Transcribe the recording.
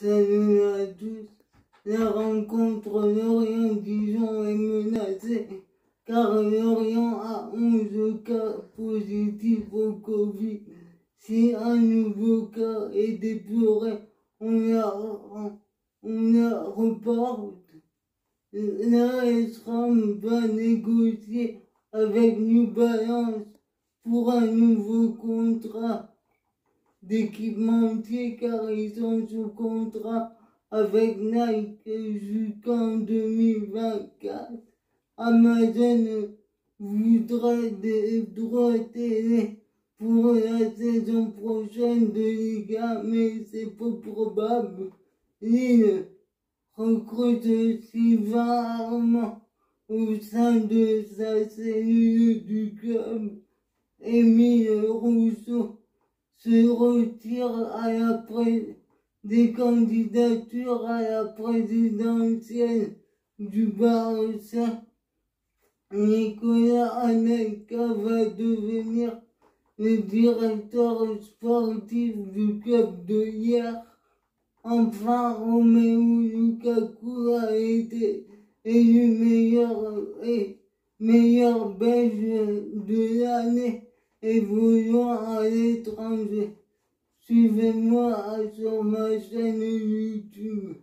Salut à tous. La rencontre Lorient-Dijon est menacée car Lorient a 11 cas positifs au Covid. Si un nouveau cas est déploré, on la, on la reporte. L'ASRAM va négocier avec New Balance pour un nouveau contrat d'équipementier car ils sont sous contrat avec Nike jusqu'en 2024. Amazon voudrait des droits télé pour la saison prochaine de Liga, mais c'est peu probable. Lille recrute aussi varement au sein de sa cellule du club. Émile Rousseau se retire à la des candidatures à la présidentielle du Barça. Nicolas Anelka va devenir le directeur sportif du club de hier. Enfin, Romelu Lukaku a été élu meilleur, et meilleur belge de l'année évoluant à l'étranger. Suivez-moi sur ma chaîne YouTube.